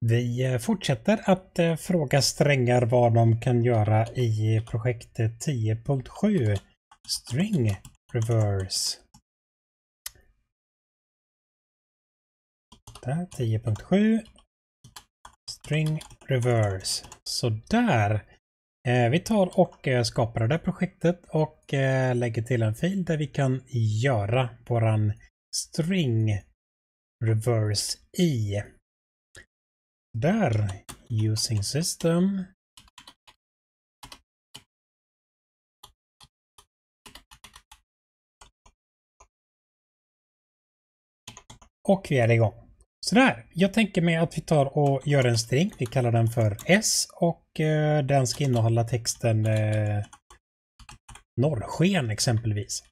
Vi eh, fortsätter att eh, fråga strängar vad de kan göra i projektet 10.7 String Reverse. 10.7 String Reverse. Sådär. Eh, vi tar och skapar det där projektet och lägger till en fil där vi kan göra våran string reverse i. Där, using system. Och vi är igång. Sådär, jag tänker mig att vi tar och gör en string. Vi kallar den för S och eh, den ska innehålla texten eh, norrsken exempelvis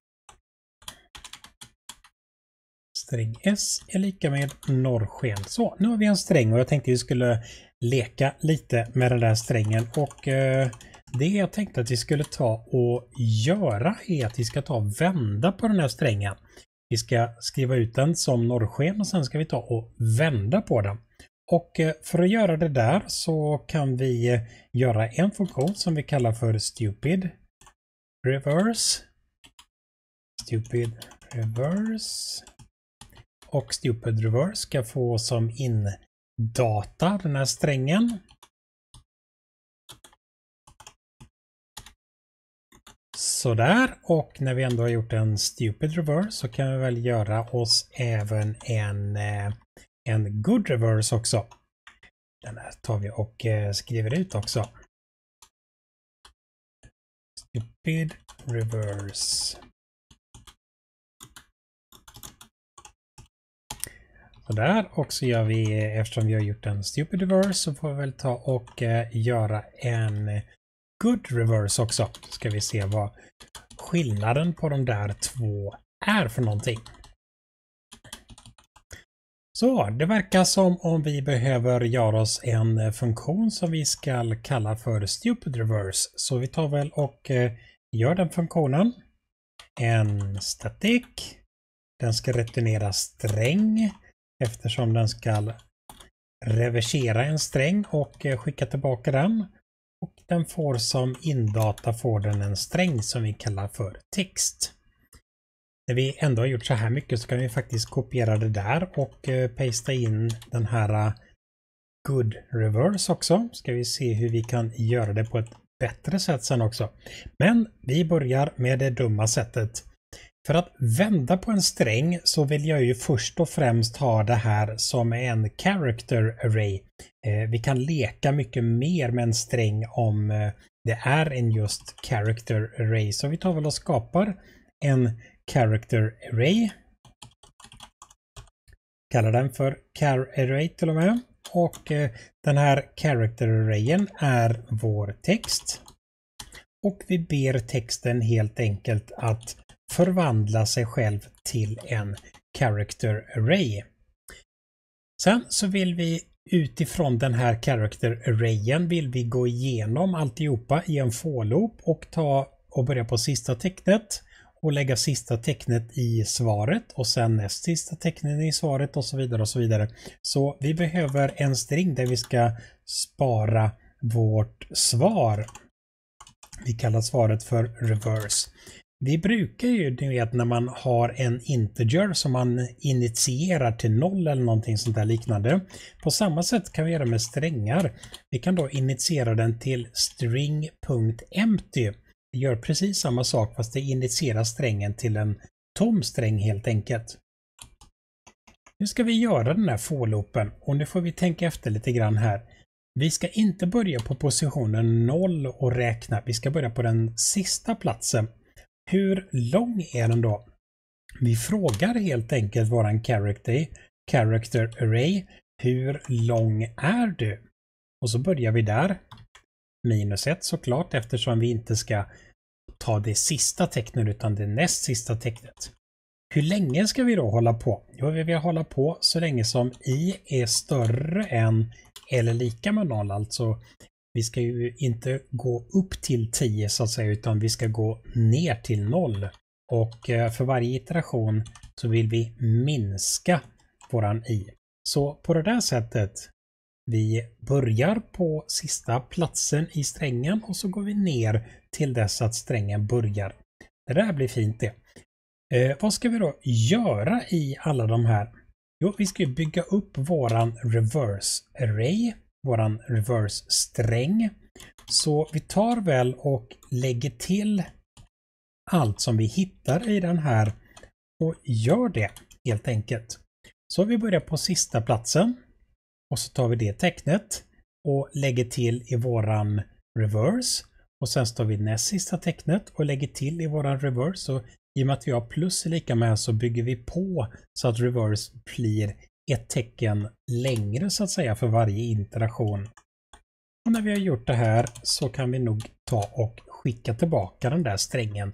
sträng S är lika med norrsken. Så, nu har vi en sträng och jag tänkte vi skulle leka lite med den där strängen och eh, det jag tänkte att vi skulle ta och göra är att vi ska ta och vända på den här strängen. Vi ska skriva ut den som norrsken och sen ska vi ta och vända på den. Och eh, för att göra det där så kan vi eh, göra en funktion som vi kallar för stupid reverse. Stupid reverse och Stupid Reverse ska få som in-data den här strängen. Sådär, och när vi ändå har gjort en Stupid Reverse så kan vi väl göra oss även en, eh, en Good Reverse också. Den här tar vi och eh, skriver ut också. Stupid Reverse. Sådär, och så gör vi, eftersom vi har gjort en stupid reverse, så får vi väl ta och eh, göra en good reverse också. Ska vi se vad skillnaden på de där två är för någonting. Så, det verkar som om vi behöver göra oss en funktion som vi ska kalla för stupid reverse. Så vi tar väl och eh, gör den funktionen. En static. Den ska returnera sträng eftersom den ska reversera en sträng och eh, skicka tillbaka den. Och den får som indata får den en sträng som vi kallar för text. När vi ändå har gjort så här mycket så kan vi faktiskt kopiera det där och eh, pasta in den här eh, good reverse också. Ska vi se hur vi kan göra det på ett bättre sätt sen också. Men vi börjar med det dumma sättet. För att vända på en sträng så vill jag ju först och främst ha det här som en character array. Eh, vi kan leka mycket mer med en sträng om eh, det är en just character array. Så vi tar väl och skapar en character array. Kallar den för char array till och med. Och eh, den här character arrayen är vår text. Och vi ber texten helt enkelt att förvandla sig själv till en character array. Sen så vill vi utifrån den här character arrayen vill vi gå igenom alltihopa i en for-loop och ta och börja på sista tecknet och lägga sista tecknet i svaret och sen näst sista tecknet i svaret och så vidare och så vidare. Så vi behöver en string där vi ska spara vårt svar. Vi kallar svaret för reverse. Vi brukar ju, ni vet, när man har en integer som man initierar till noll eller någonting sånt där liknande. På samma sätt kan vi göra med strängar. Vi kan då initiera den till string.empty. Det gör precis samma sak fast det initierar strängen till en tom sträng helt enkelt. Nu ska vi göra den här for-loopen och nu får vi tänka efter lite grann här. Vi ska inte börja på positionen 0 och räkna. Vi ska börja på den sista platsen. Hur lång är den då? Vi frågar helt enkelt våran character, character array. Hur lång är du? Och så börjar vi där. Minus 1 såklart eftersom vi inte ska ta det sista tecknet utan det näst sista tecknet. Hur länge ska vi då hålla på? Jo, vi vill hålla på så länge som i är större än eller lika med noll alltså vi ska ju inte gå upp till 10 så att säga utan vi ska gå ner till 0. Och eh, för varje iteration så vill vi minska våran i. Så på det där sättet Vi börjar på sista platsen i strängen och så går vi ner till dess att strängen börjar. Det där blir fint det. Eh, vad ska vi då göra i alla de här? Jo, vi ska bygga upp våran reverse array, våran reverse sträng. Så vi tar väl och lägger till allt som vi hittar i den här och gör det helt enkelt. Så vi börjar på sista platsen och så tar vi det tecknet och lägger till i våran reverse och sen tar vi näst sista tecknet och lägger till i våran reverse och i och med att vi har plus lika med så bygger vi på så att reverse blir ett tecken längre så att säga för varje interaktion. Och när vi har gjort det här så kan vi nog ta och skicka tillbaka den där strängen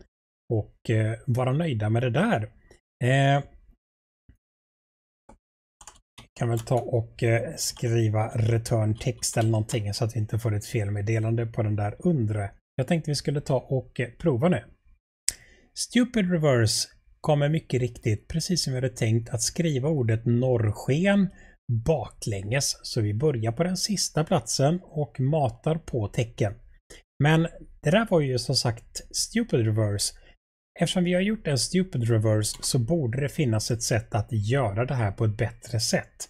och eh, vara nöjda med det där. Eh, kan väl ta och eh, skriva return text eller någonting så att vi inte får ett felmeddelande på den där undre. Jag tänkte vi skulle ta och eh, prova nu. Stupid reverse kommer mycket riktigt, precis som vi hade tänkt, att skriva ordet norrsken baklänges. Så vi börjar på den sista platsen och matar på tecken. Men det där var ju som sagt stupid reverse. Eftersom vi har gjort en stupid reverse så borde det finnas ett sätt att göra det här på ett bättre sätt.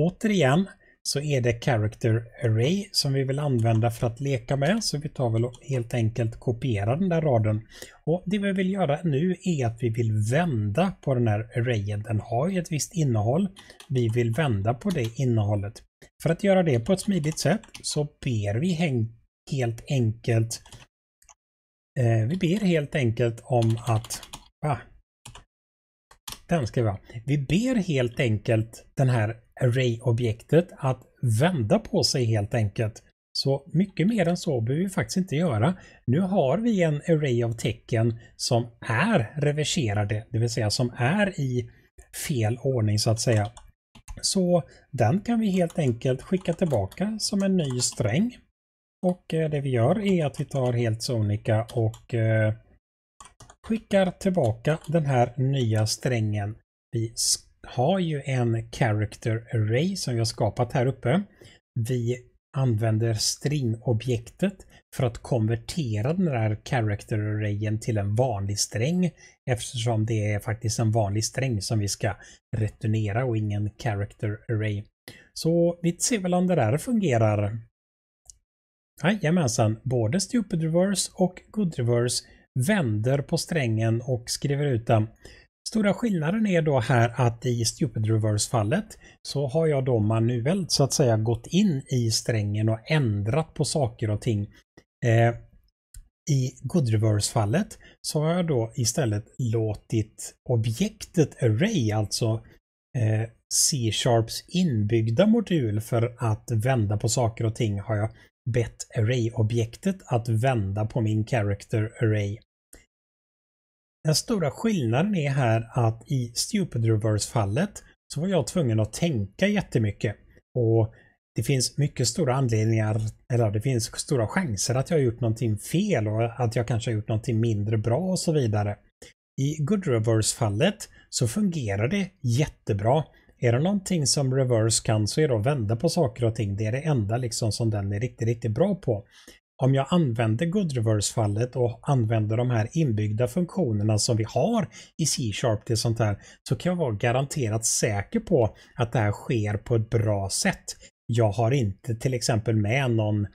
Återigen så är det character array som vi vill använda för att leka med. Så vi tar väl och helt enkelt kopierar den där raden. Och Det vi vill göra nu är att vi vill vända på den här arrayen. Den har ju ett visst innehåll. Vi vill vända på det innehållet. För att göra det på ett smidigt sätt så ber vi helt enkelt eh, vi ber helt enkelt om att ah, den ska vi ha. Vi ber helt enkelt den här array-objektet att vända på sig helt enkelt. Så mycket mer än så behöver vi faktiskt inte göra. Nu har vi en array av tecken som är reverserade, det vill säga som är i fel ordning så att säga. Så den kan vi helt enkelt skicka tillbaka som en ny sträng. Och eh, det vi gör är att vi tar helt sonika och eh, skickar tillbaka den här nya strängen. Vi har ju en character array som vi har skapat här uppe. Vi använder stringobjektet för att konvertera den här character arrayen till en vanlig sträng eftersom det är faktiskt en vanlig sträng som vi ska returnera och ingen character array. Så vi ser väl om det där fungerar. Jajamensan, både stupid reverse och good reverse vänder på strängen och skriver ut den. Stora skillnaden är då här att i Stupid Reverse-fallet så har jag då manuellt så att säga gått in i strängen och ändrat på saker och ting. Eh, I Good Reverse-fallet så har jag då istället låtit objektet Array, alltså eh, C-sharps inbyggda modul för att vända på saker och ting har jag bett Array-objektet att vända på min Character Array. Den stora skillnaden är här att i Stupid Reverse-fallet så var jag tvungen att tänka jättemycket. Och det finns mycket stora anledningar, eller det finns stora chanser att jag har gjort någonting fel och att jag kanske har gjort någonting mindre bra och så vidare. I Good Reverse-fallet så fungerar det jättebra. Är det någonting som Reverse kan så är det att vända på saker och ting. Det är det enda liksom som den är riktigt, riktigt bra på om jag använder good reverse-fallet och använder de här inbyggda funktionerna som vi har i C-sharp till sånt här så kan jag vara garanterat säker på att det här sker på ett bra sätt. Jag har inte till exempel med någon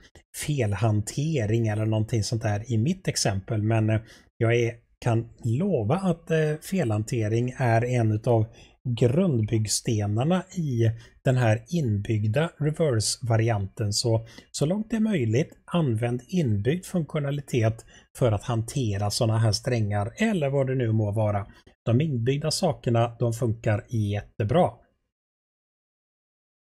felhantering eller någonting sånt där i mitt exempel men eh, jag är, kan lova att eh, felhantering är en av grundbyggstenarna i den här inbyggda reverse-varianten. Så, så långt det är möjligt, använd inbyggd funktionalitet för att hantera sådana här strängar eller vad det nu må vara. De inbyggda sakerna, de funkar jättebra.